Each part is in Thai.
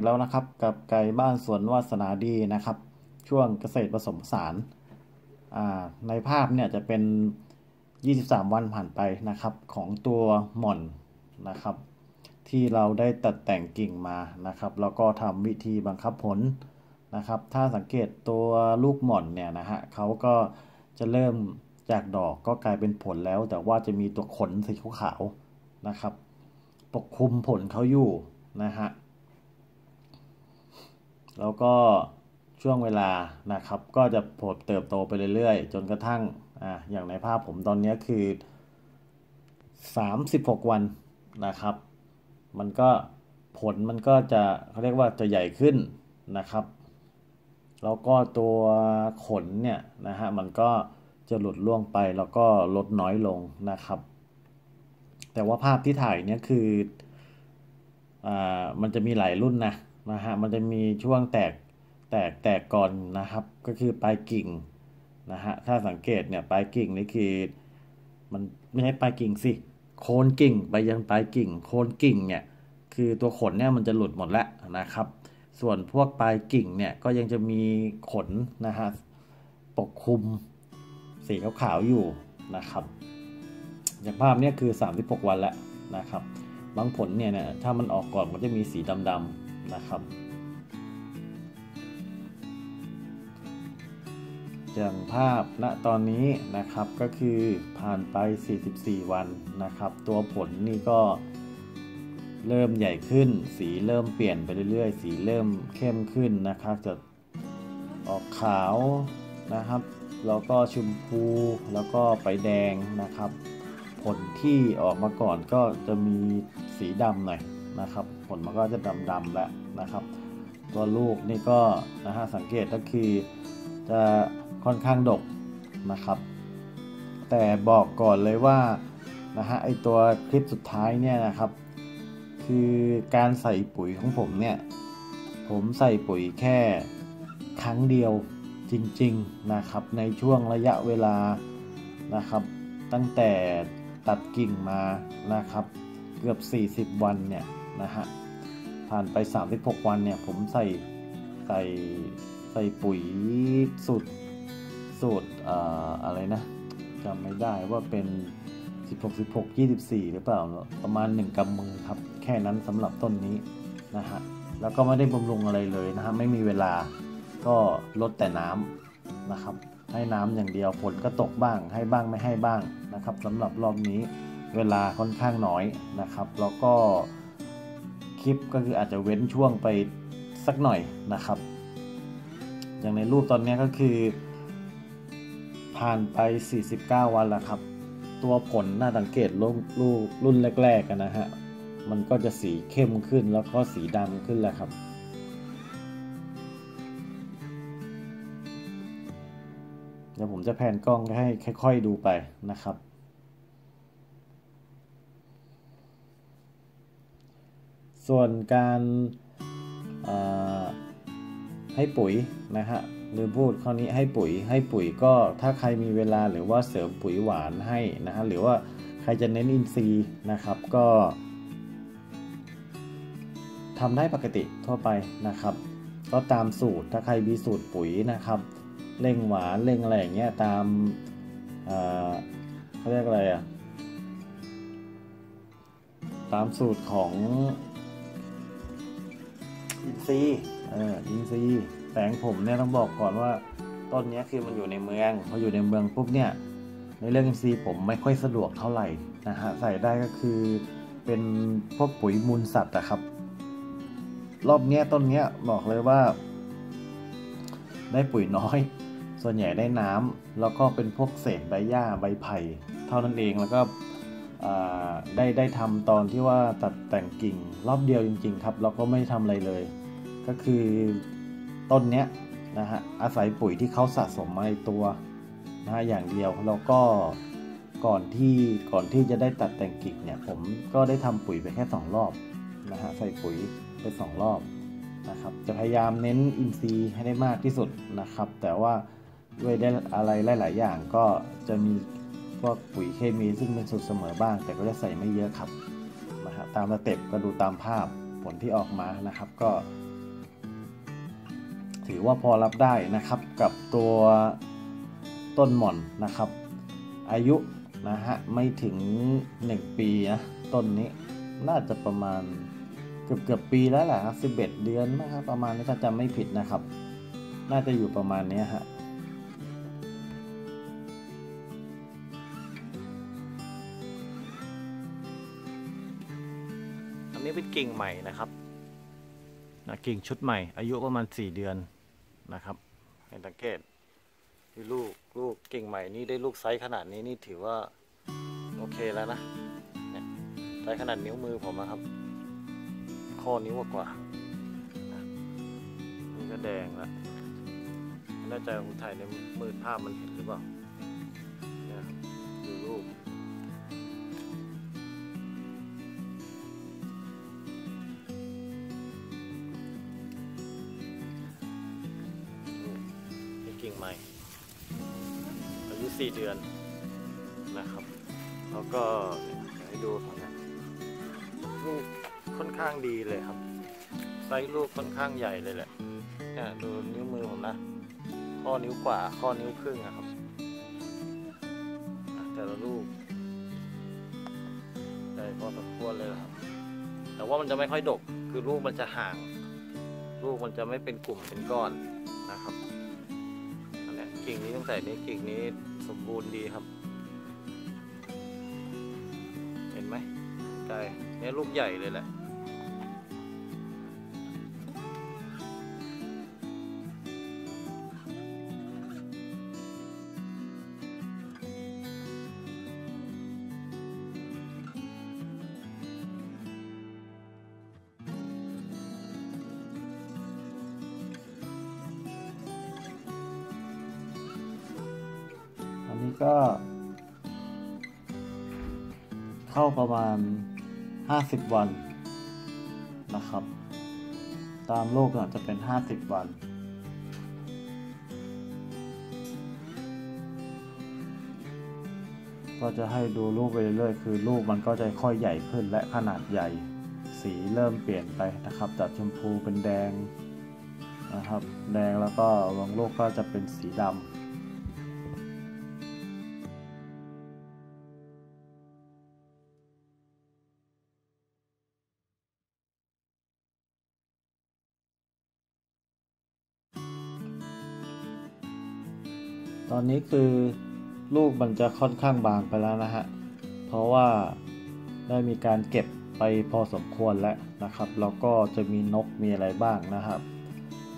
อีกแล้วนะครับ กับไก่บ้านสวนวาสนาดีนะครับ ช่วงเกษตรผสมผสานในภาพเนี่ยจะเป็น 23 วันผ่านไปนะครับ ของตัวหม่อนนะครับ ที่เราได้ตัดแต่งกิ่งมานะครับแล้วก็ทำวิธีบังคับผลนะครับ ถ้าสังเกตตัวลูกหม่อนเนี่ยนะฮะเขาก็จะเริ่มจากดอกก็กลายเป็นผลแล้ว แต่ว่าจะมีตัวขนสีขาวๆนะครับ ปกคลุมผลเขาอยู่นะฮะ แล้วก็ช่วงเวลานะครับก็จะผลเติบโตไปเรื่อยๆ จนกระทั่งอ่าอย่างในภาพผมตอนนี้คือ 36 วันนะครับ มันก็ผลมันก็จะเขาเรียกว่าจะใหญ่ขึ้นนะครับ แล้วก็ตัวขนเนี่ยนะฮะมันก็จะหลุดล่วงไปแล้วก็ลดน้อยลงนะครับ แต่ว่าภาพที่ถ่ายเนี่ยคืออ่ามันจะมีหลายรุ่นนะ นะฮะมันจะมีช่วงแตกแตกแตกก่อนนะครับ ก็คือปลายกิ่งนะฮะถ้าสังเกตเนี่ยปลายกิ่งนี่คือมันไม่ใช่ปลายกิ่งสิโคนกิ่งไปยังปลายกิ่ง โคนกิ่งเนี่ยคือตัวขนเนี่ยมันจะหลุดหมดแล้วนะครับ ส่วนพวกปลายกิ่งเนี่ยก็ยังจะมีขนนะฮะปกคลุมสีขาวๆอยู่นะครับอย่างภาพนี้คือ 36 วันแล้วนะครับ บางผลเนี่ยนะถ้ามันออกก่อนมันจะมีสีดำๆ นะครับ อย่างภาพณตอนนี้นะครับก็คือผ่านไป 44 วันนะครับ ตัวผลนี่ก็เริ่มใหญ่ขึ้น สีเริ่มเปลี่ยนไปเรื่อยๆ สีเริ่มเข้มขึ้นนะครับจะออกขาวนะครับแล้วก็ชมพูแล้วก็ไปแดงนะครับ ผลที่ออกมาก่อนก็จะมีสีดำหน่อย นะครับ ผลมันก็จะดำๆแล้วนะครับ ตัวลูกนี่ก็นะฮะสังเกตก็คือจะค่อนข้างดกนะครับ แต่บอกก่อนเลยว่านะฮะไอตัวคลิปสุดท้ายเนี่ยนะครับ คือการใส่ปุ๋ยของผมเนี่ย ผมใส่ปุ๋ยแค่ครั้งเดียวจริงๆนะครับ ในช่วงระยะเวลานะครับ ตั้งแต่ตัดกิ่งมานะครับ เกือบ 40 วันเนี่ย นะฮะผ่านไป 36 วันเนี่ยผมใส่ใส่ใส่ปุ๋ยสูตรสูตรอ่อะไรนะจำไม่ได้ว่าเป็น 16 16 24 หรือเปล่าประมาณ 1กำมือครับ แค่นั้นสำหรับต้นนี้นะฮะแล้วก็ไม่ได้บำรุงอะไรเลยนะฮะไม่มีเวลาก็ลดแต่น้ำนะครับ ให้น้ำอย่างเดียวผลก็ตกบ้าง ให้บ้างไม่ให้บ้างนะครับสำหรับรอบนี้เวลาค่อนข้างน้อยนะครับ แล้วก็ คลิปก็คืออาจจะเว้นช่วงไปสักหน่อยนะครับ อย่างในรูปตอนนี้ก็คือ ผ่านไป 49 วันแล้วครับ ตัวผลน่าสังเกตรุ่นรุ่นแรกๆกันนะฮะมันก็จะสีเข้มขึ้นแล้วก็สีดำขึ้นแล้วครับเดี๋ยวผมจะแผนกล้องให้ค่อย ๆดูไปนะครับ ส่วนการให้ปุ๋ยนะฮะหรือพูดคราวนี้ให้ปุ๋ยให้ปุ๋ยก็ถ้าใครมีเวลาหรือว่าเสริมปุ๋ยหวานให้นะฮะหรือว่าใครจะเน้นอินทรีย์นะครับก็ทำได้ปกติทั่วไปนะครับ ก็ตามสูตรถ้าใครมีสูตรปุ๋ยนะครับเร่งหวานเร่งอะไรอย่างเงี้ยตามเขาเรียกอะไรอะตามสูตรของ อินซีเอออินซีแปลงผมเนี่ยต้องบอกก่อนว่าต้นนี้คือมันอยู่ในเมืองพออยู่ในเมืองปุ๊บเนี่ยในเรื่องอินซีผมไม่ค่อยสะดวกเท่าไหร่นะฮะใส่ได้ก็คือเป็นพวกปุ๋ยมูลสัตว์นะครับ รอบนี้ต้นนี้บอกเลยว่า ได้ปุ๋ยน้อย ส่วนใหญ่ได้น้ำแล้วก็เป็นพวกเศษใบหญ้าใบไผ่เท่านั้นเองแล้วก็ ได้ได้ทำตอนที่ว่าตัดแต่งกิ่งรอบเดียวจริง ๆ ครับ เราก็ไม่ทำอะไรเลย ก็คือต้นเนี้ยนะฮะอาศัยปุ๋ยที่เขาสะสมมาในตัวนะฮะอย่างเดียวแล้วก็ก่อนที่ก่อนที่จะได้ตัดแต่งกิ่งเนี่ยผมก็ได้ทำปุ๋ยไปแค่ 2 รอบนะฮะใส่ปุ๋ยไป 2 รอบนะครับจะพยายามเน้นอินทรีย์ให้ได้มากที่สุดนะครับ แต่ว่าด้วยได้อะไรหลาย ๆ อย่างก็จะมี พวกปุ๋ยเคมีซึ่งเป็นสูตรเสมอบ้าง แต่ก็จะใส่ไม่เยอะครับนะฮะตามสเต็ปก็ดูตามภาพผลที่ออกมานะครับก็ ถือว่าพอรับได้นะครับกับตัวต้นหม่อนนะครับ อายุนะฮะไม่ถึง 1 ปีนะต้นนี้น่าจะประมาณเกือบเกือบปีแล้วแหละครับ11 เดือนนะครับประมาณนี้ถ้าจำไม่ผิดนะครับ น่าจะอยู่ประมาณนี้ฮะ นนี้เป็นกิ่งใหม่นะครับนะกิ่งชุดใหม่ อายุประมาณ 4 เดือนนะครับให้สังเกตที่ลูกลูกกิ่งใหม่นี่ได้ลูกไซส์ขนาดนี้นี่ถือว่าโอเคแล้วนะเนี่ยไซส์ขนาดนิ้วมือผมนะครับ ข้อนิ้วกว่านี่ก็แดงแล้วไม่แน่ใจว่าผมถ่ายในมือภาพมันเห็นหรือเปล่า ใหม่อายุ 4 เดือนนะครับ แล้วก็ให้ดูของนะลูกค่อนข้างดีเลยครับ ไซส์ลูกค่อนข้างใหญ่เลยแหละเนี่ยดูนิ้วมือผมนะ ข้อนิ้วกว่าข้อนิ้วครึ่งนะครับ แต่ละลูกใหญ่พอสมควรเลยครับ แต่ว่ามันจะไม่ค่อยดก คือลูกมันจะห่าง ลูกมันจะไม่เป็นกลุ่มเป็นก้อนนะครับ กิ่งนี้ตั้งแต่นี้กิ่งนี้สมบูรณ์ดีครับ เห็นไหมไกลเนี่ยลูกใหญ่เลยแหละ ก็ เข้าประมาณ 50 วันนะครับ ตามโลกอาจจะเป็น 50 วัน ก็จะให้ดูลูกไปเรื่อยๆคือลูกมันก็จะค่อยใหญ่ขึ้นและขนาดใหญ่ สีเริ่มเปลี่ยนไปนะครับ จากชมพูเป็นแดงนะครับ แดงแล้วก็บางลูกก็จะเป็นสีดำ นี้คือลูกมันจะค่อนข้างบางไปแล้วนะฮะ เพราะว่าได้มีการเก็บไปพอสมควรแล้วนะครับ แล้วก็จะมีนกมีอะไรบ้างนะครับ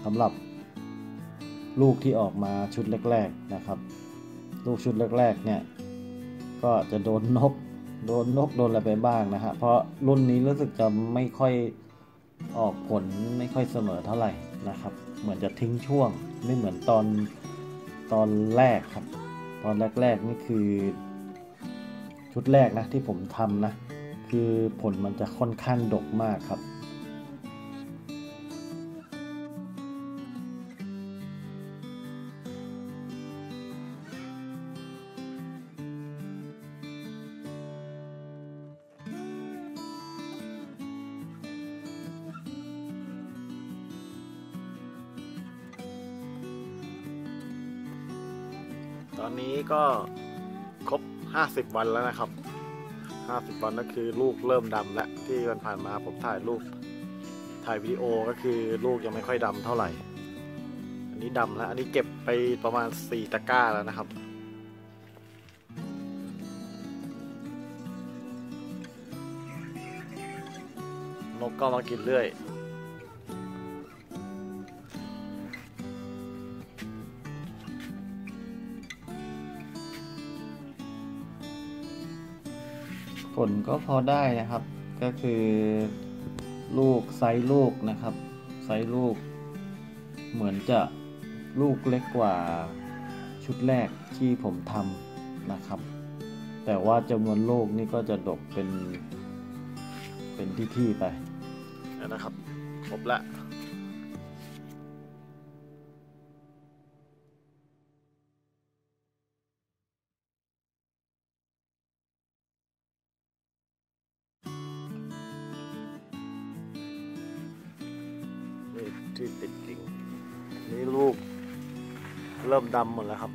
สำหรับลูกที่ออกมาชุดแรกๆนะครับ ลูกชุดแรกๆเนี่ยก็จะโดนนกโดนนกโดนอะไรไปบ้างนะฮะเพราะรุ่นนี้รู้สึกจะไม่ค่อยออกผลไม่ค่อยเสมอเท่าไหร่นะครับ เหมือนจะทิ้งช่วงไม่เหมือนตอน ตอนแรกครับ ตอนแรกๆนี่คือ ชุดแรกนะที่ผมทำนะ คือผลมันจะค่อนข้างดกมากครับ ตอนนี้ก็ครบ 50 วันแล้วนะครับ 50 วันก็คือลูกเริ่มดำแล้วที่วันผ่านมาผมถ่ายรูปถ่ายวิดีโอก็คือลูกยังไม่ค่อยดำเท่าไหร่ อันนี้ดำแล้ว อันนี้เก็บไปประมาณ 4 ตะกร้าแล้วนะครับนกก็มากินเรื่อย ผลก็พอได้นะครับ ก็คือลูกไซส์ลูกนะครับ ไซส์ลูก เหมือนจะลูกเล็กกว่าชุดแรกที่ผมทำนะครับ แต่ว่าจำนวนลูกนี่ก็จะดกเป็นเป็นที่ๆไปนะครับครบละ ที่ติดกิ่งนี่ลูกเริ่มดำหมดแล้วครับ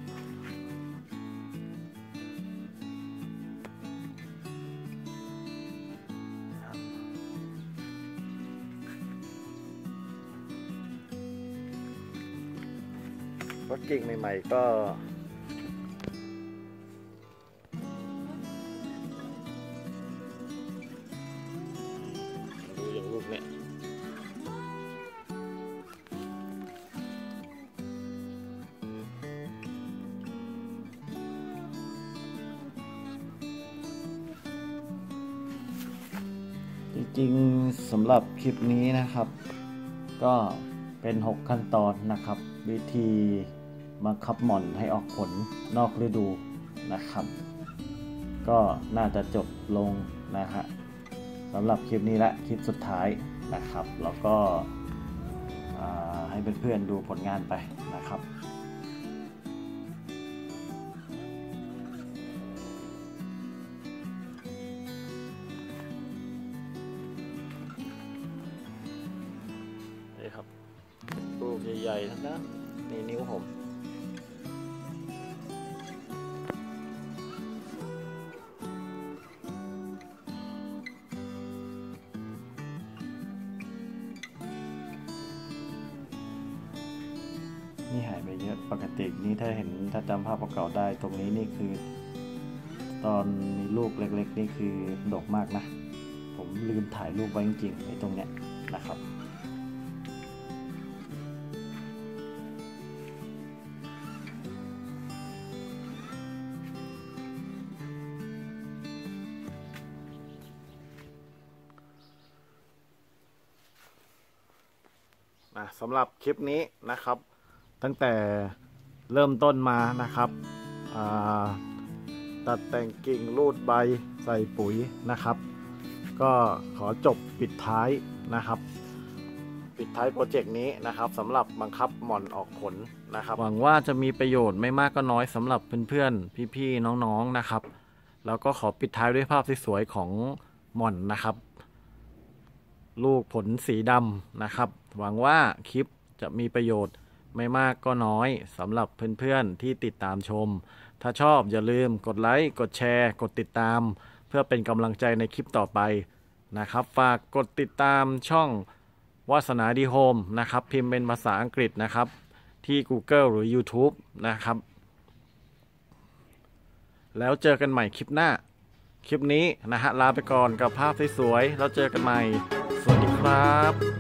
ว่ากิ่งใหม่ๆก็ รับคลิปนี้นะครับ ก็เป็น 6 ขั้นตอนนะครับ วิธีบังคับหม่อนให้ออกผลนอกฤดูนะครับ ก็น่าจะจบลงนะฮะสำหรับคลิปนี้และคลิปสุดท้ายนะครับ แล้วก็ให้เพื่อนๆดูผลงานไปนะครับ นี่ครับลูกใหญ่ๆทั้งนั้นนี่นิ้วผมนี่หายไปเยอะปกตินี่ถ้าเห็นถ้าจำภาพเก่าได้ตรงนี้นี่คือ ตอนมีลูกเล็กๆ นี่คือดกมากนะ ผมลืมถ่ายรูปไว้จริงๆไอ้ตรงเนี้ยนะครับ นะสำหรับคลิปนี้นะครับ ตั้งแต่เริ่มต้นมานะครับตัดแต่งกิ่งรูดใบใส่ปุ๋ยนะครับ ก็ขอจบปิดท้ายนะครับ ปิดท้ายโปรเจกต์นี้นะครับสำหรับบังคับหม่อนออกผลนะครับ หวังว่าจะมีประโยชน์ไม่มากก็น้อยสำหรับเพื่อนๆ พี่ๆ น้องๆนะครับ แล้วก็ขอปิดท้ายด้วยภาพสวยๆของหม่อนนะครับ ลูกผลสีดำนะครับ หวังว่าคลิปจะมีประโยชน์ไม่มากก็น้อยสำหรับเพื่อนๆที่ติดตามชม ถ้าชอบอย่าลืมกดไลค์ กดแชร์ กดติดตาม เพื่อเป็นกำลังใจในคลิปต่อไปนะครับ ฝากกดติดตามช่องวาสนาดีโฮมนะครับ พิมพ์เป็นภาษาอังกฤษนะครับ ที่ Google หรือ YouTube นะครับ แล้วเจอกันใหม่คลิปหน้า คลิปนี้นะฮะลาไปก่อนกับภาพสวยๆแล้วเจอกันใหม่ ครับ